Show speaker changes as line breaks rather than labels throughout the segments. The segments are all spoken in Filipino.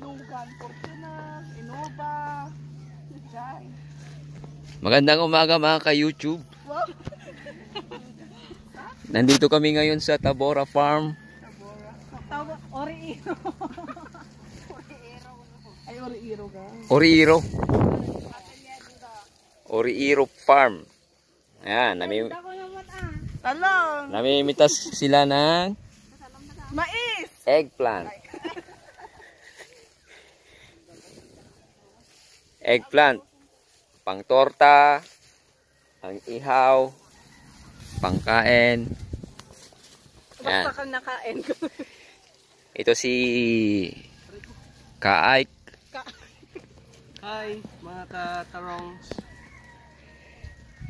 Lugan, Fortuna, Innova. Diyan.
Magandang umaga mga ka-YouTube. Nandito kami ngayon sa Tabora Farm.
Tabora. Tawag, Ori-Iro. Ay, Ori-Iro ka.
Oriiro. Oriiro Farm. Ayan, nami
Talong.
namimitas sila ng
Mais.
eggplant. Eggplant. Pang torta, pang ihaw, pangkain. Ayan.
Basta kang nakain ko.
Ito si Kaay.
Hi, mga ka-tarongs.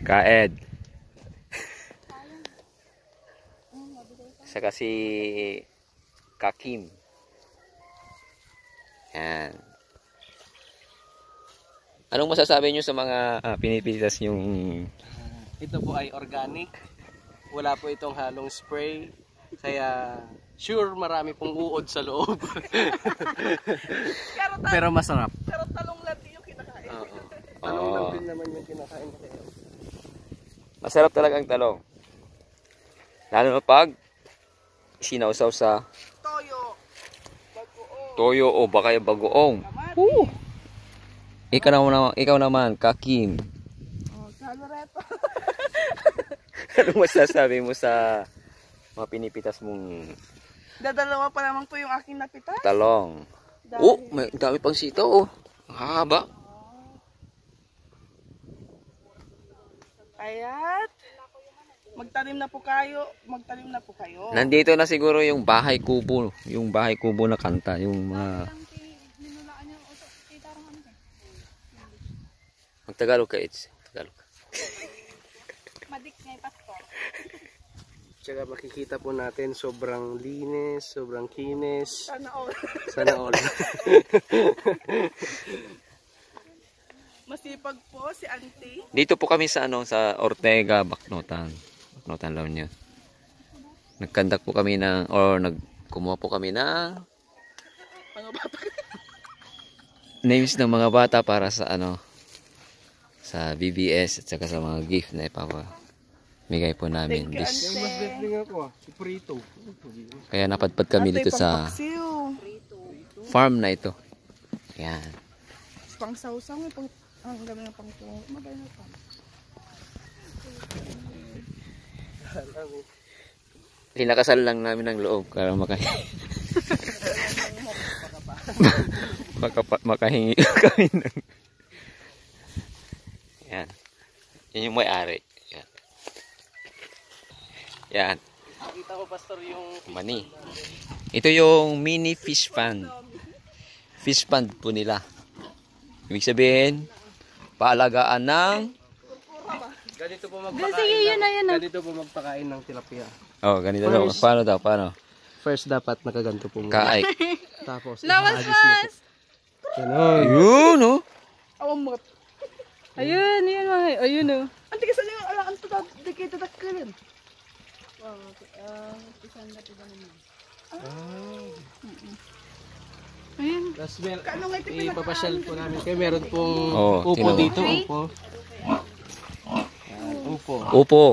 Kaed. Saka si Kakim. Yan. Anong masasabi nyo sa mga ah, pinipitas yung
Ito po ay organic. Wala po itong halong spray. Kaya sure marami pong uod sa loob.
Pero, ta-
Pero masarap.
pero talong lang din yung kinakain.
Oo. Talong lang
Oo.
din naman yung kinakain ko.
masarap talaga ang talong. Lalo na pag sinausaw sa
Toyo. Bagoong.
toyo o baka yung bagoong.
Kamari.
Ikaw naman, ikaw naman, Kakim.
Oh, saloreto.
Anong masasabi mo sa mga pinipitas mong
Dadalawa pa naman po yung aking napitas.
talong?
Dahil-
Oh, may dami pang sitaw oh. Ang haba.
Kaya't magtanim na po kayo, magtanim na po kayo.
Nandito na siguro yung bahay kubo, yung bahay kubo na kanta, yung mga Magtagalog ka, It's. Tagalog.
Madik nga yung pastor.
Tsaka makikita po natin sobrang linis, sobrang kinis.
Sana all.
Sana all.
Masipag po si auntie.
Dito po kami sa ano, sa Ortega, Baknotan. Baknotan lang niya. Nagkandak po kami ng, or nag, kumuha po kami ng
Mga bata.
names ng mga bata para sa ano, sa BBS at saka sa mga gift na ipapamigay po namin. This,
ah. Si Prito.
kaya napadpad kami dito sa farm na ito. Yan.
Pang sausaw nga, pang... Ang ganda ng pang Maganda na pa.
Linakasal lang namin ng loob para makahingi. Makapa, makahingi kami ng... Yan. Yan yung may-ari. Yan. Yan.
Nakita ko, Pastor, yung
Mani. Ito yung mini fish pond. Fish pond po nila. Ibig sabihin, paalagaan ng...
ganito po magpakain. yun na yun. Ganito po magpakain ng tilapia.
Oh, ganito daw.
First.
Paano daw? Paano?
First dapat nakaganto po muna.
Kaay.
Tapos,
Lawas,
ihagis mo po. Ganon.
Yun, oh.
Awamot.
Ayun, yun mga, ayun oh.
Ante kasi yung alaan to da kita takalin.
Ayun.
Tapos mer
Kano nga ito
ipapasyal po namin kayo. Meron pong
Oo,
upo dito. Upo. Yan, upo.
Upo.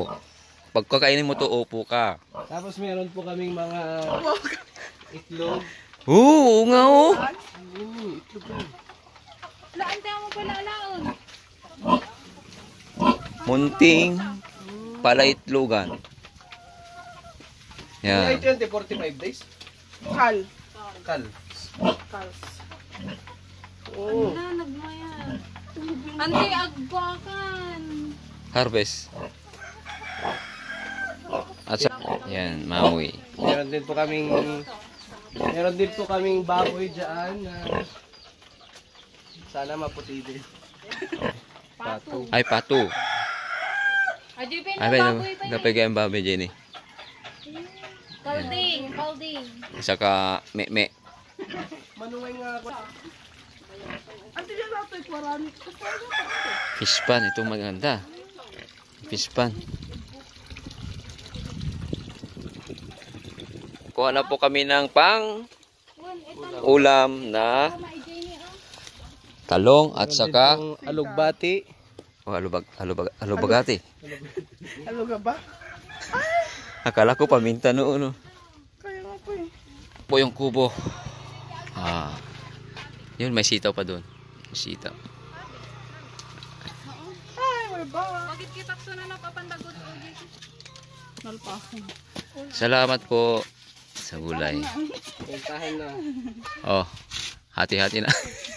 Pagkakainin mo to, upo ka.
Tapos meron po kaming mga itlog.
Oo, nga oh. Munting palaitlogan.
Ay,
Yan.
20, 45 days.
Kal.
Kal.
Kal.
Oo.
Wala, nagmaya. Ante, agbakan.
Harvest. At sa, yan, maui.
Meron din po kaming meron din po kaming baboy diyan na sana maputi din. Pato.
Ay, pato.
Ajoy pa
Ay,
yung
ba,
baboy pa niya.
napigay ang baboy dyan eh.
Palding, palding.
Saka, me, me.
Manuway nga ako.
Fish pan, ito maganda. Fish pan. Kuha na po kami ng pang ulam na talong at saka
alugbati.
Oh, alubag, alubag, alubagati.
Ano ka ba?
Akala ko paminta noon. No?
Kaya nga po eh.
Po yung kubo. Ah. Yun, may sitaw pa doon. May Sitaw.
Hi, we're back.
Bakit kita ko na napapandagot o dito? Nalpasan.
Salamat po sa gulay.
Puntahan na.
Oh, hati-hati na.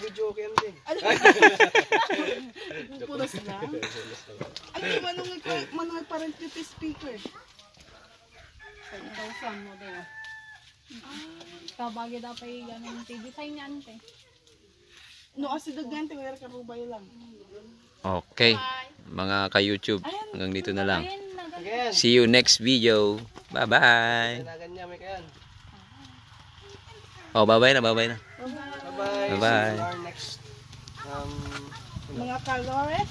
Mag-video okay yan din.
Pupulas na. Ay, manungay ko, manungay pa rin yung speaker.
10,000 mo din. Kabagi dapat yung ganun TV. Sa'yo niya ante.
No, kasi dagante, wala ka rubay lang.
Okay. Mga ka-YouTube, hanggang dito na lang. See you next video. Bye-bye. Oh, bye-bye na, bye-bye na.
Bye-bye.
Bye-bye.
See you in our next um,
Mga kalores.